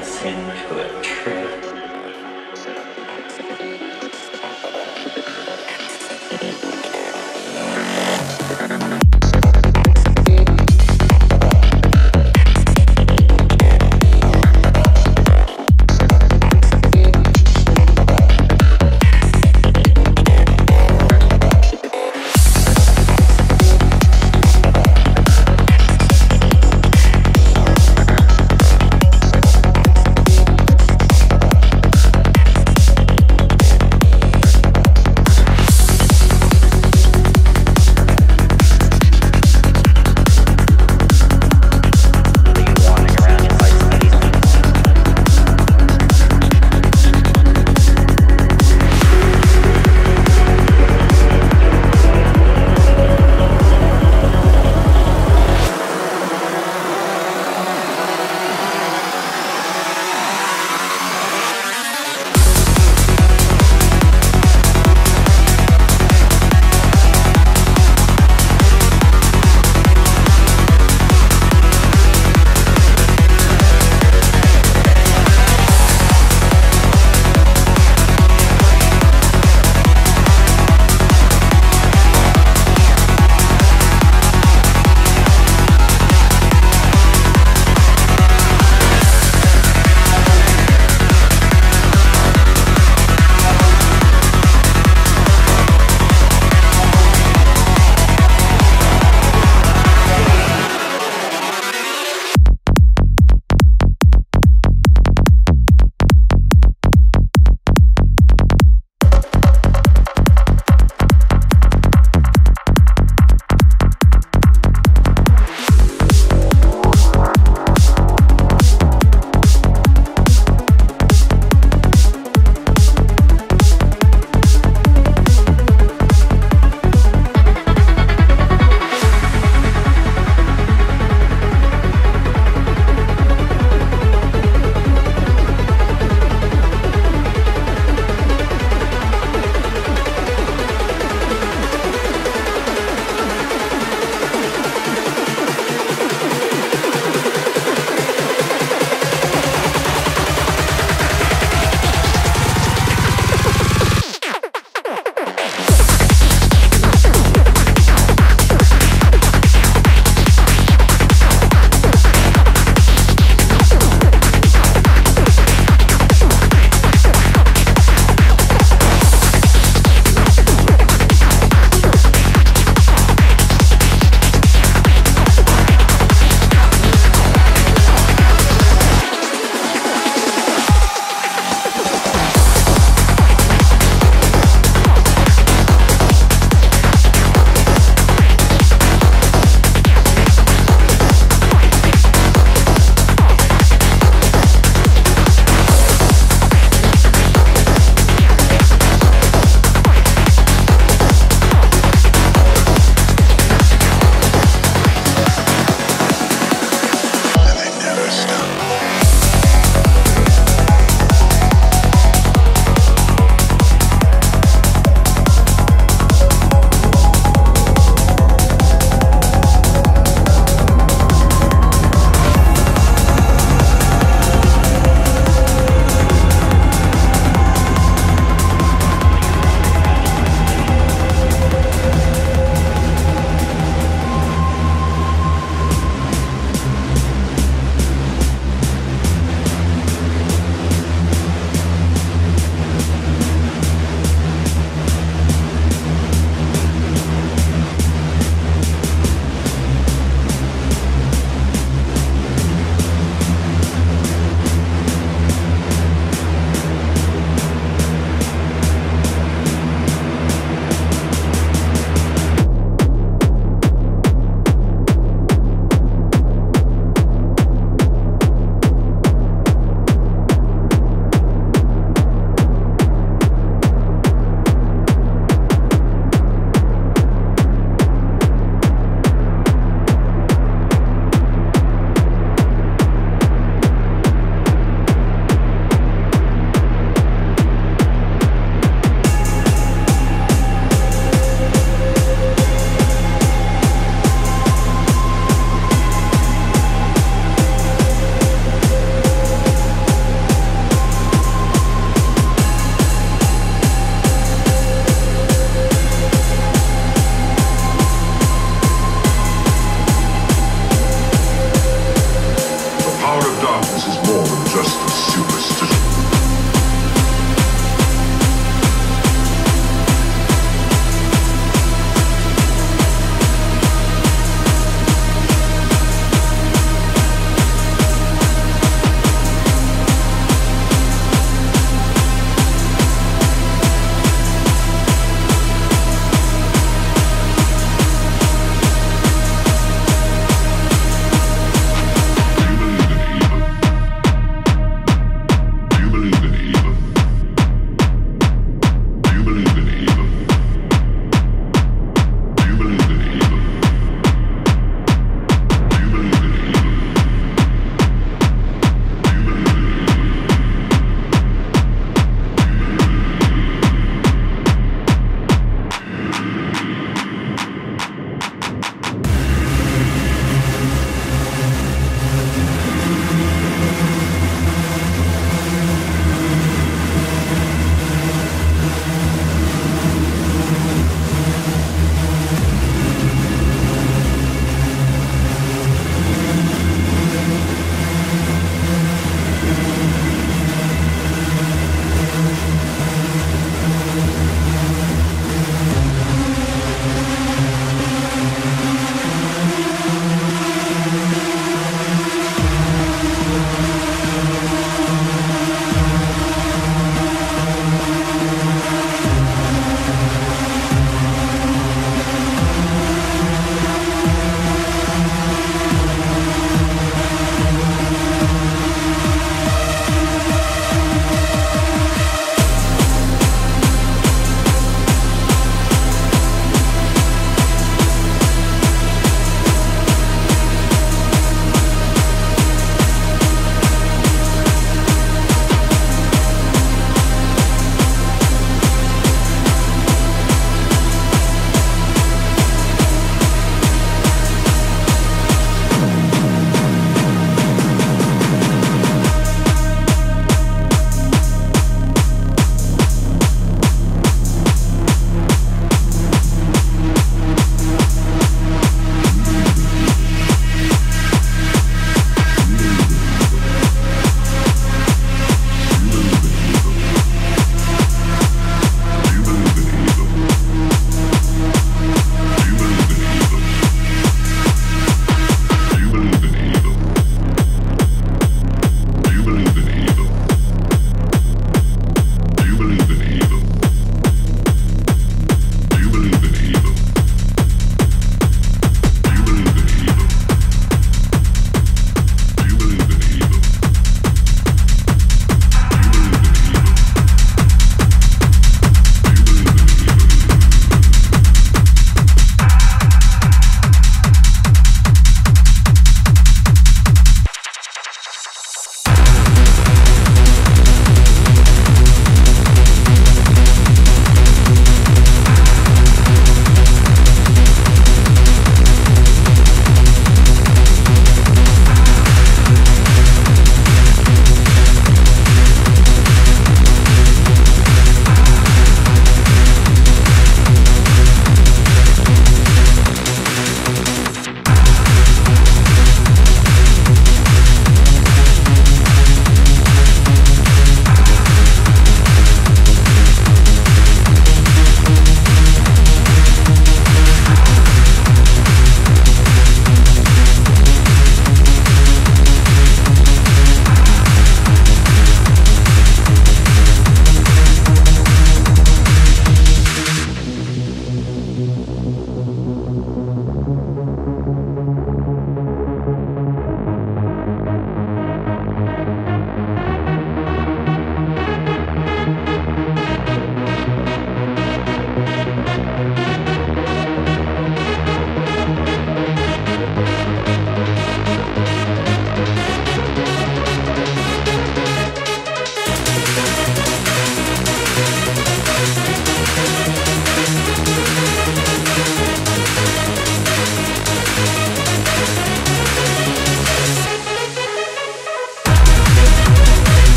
30 seconds into a trip.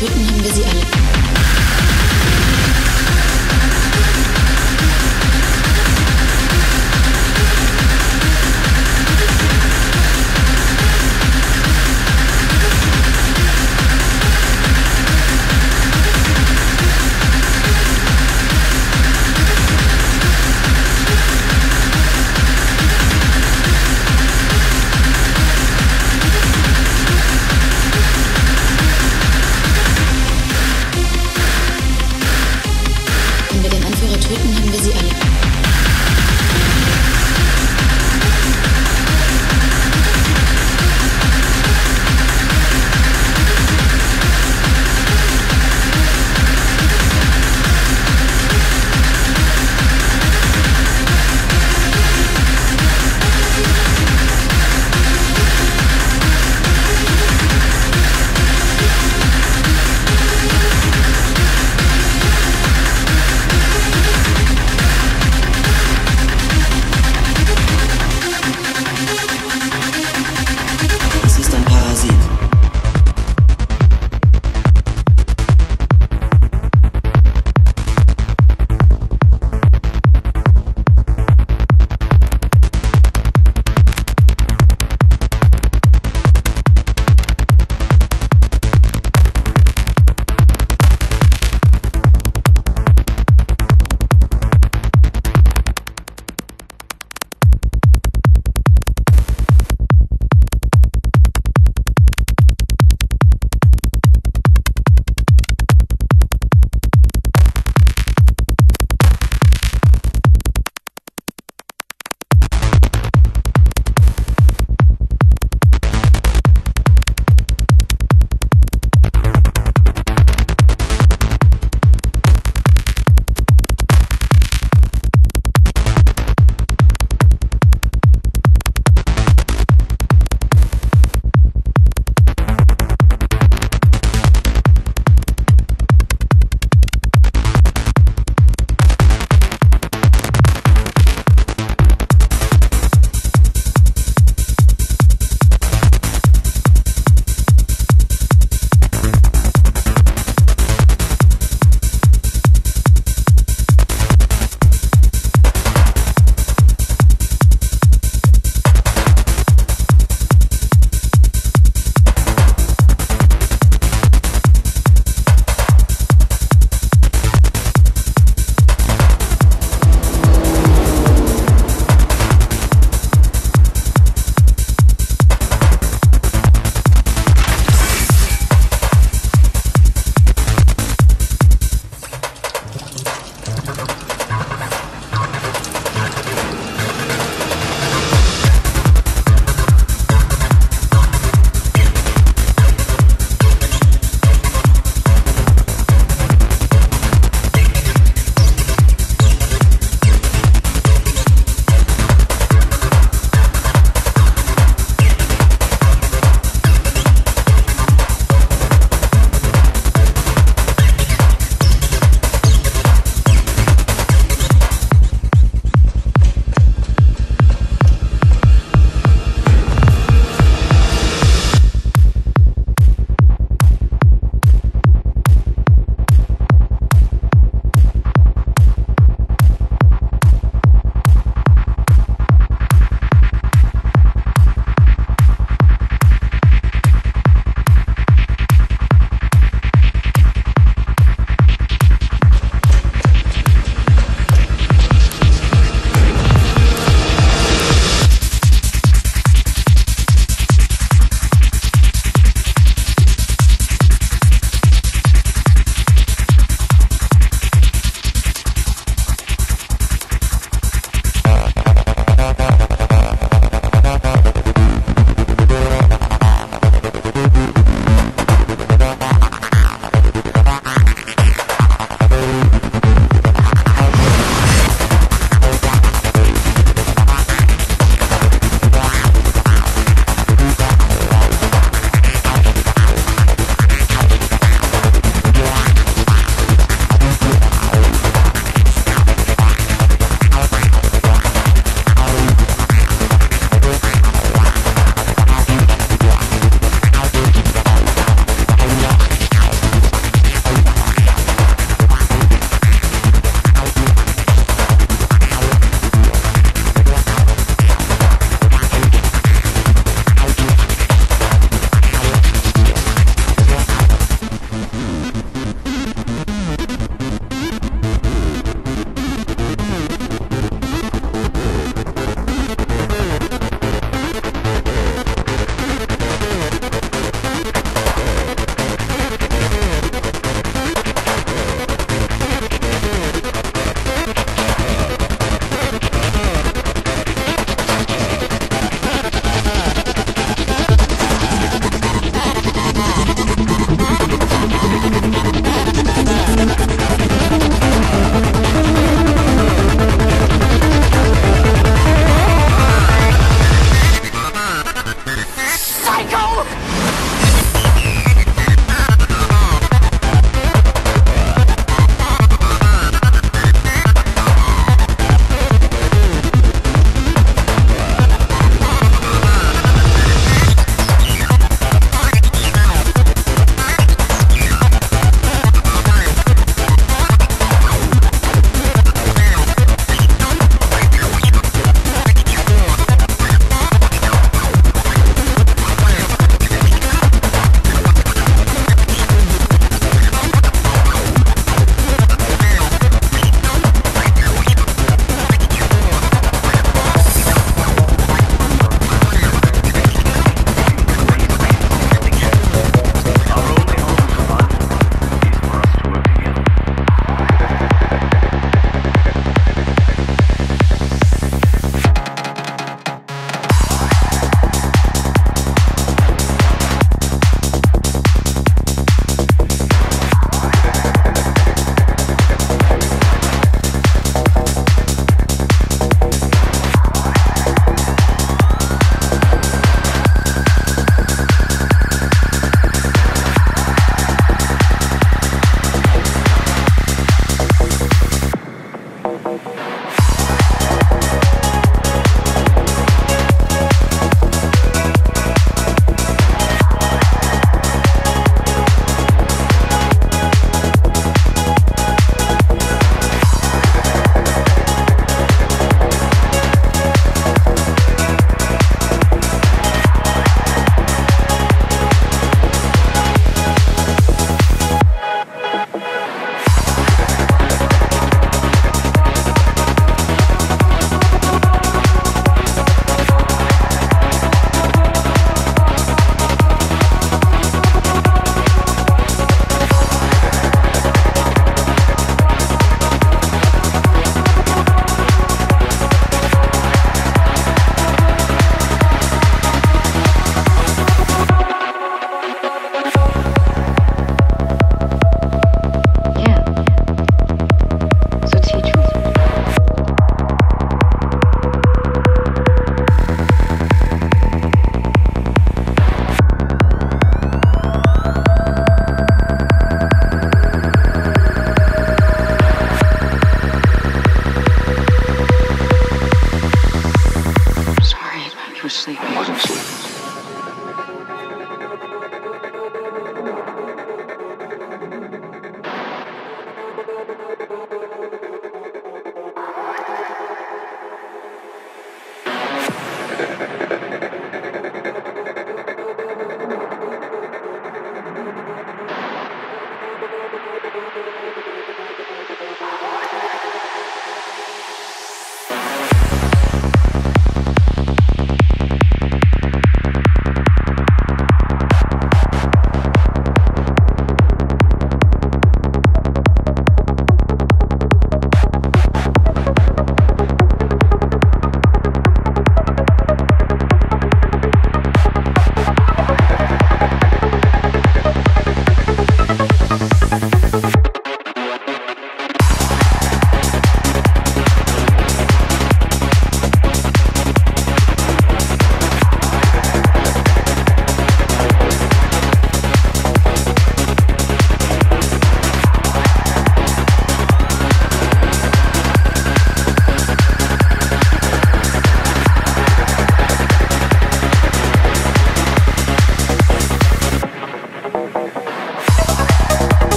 getreten haben wir sie alle.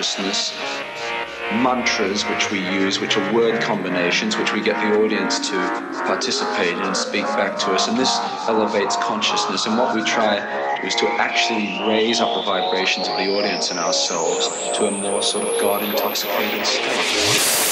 Consciousness, mantras which we use, which are word combinations, which we get the audience to participate in and speak back to us. And this elevates consciousness. And what we try is to actually raise up the vibrations of the audience and ourselves to a more sort of God intoxicated state.